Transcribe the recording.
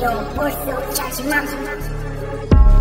Yo, push your judgment.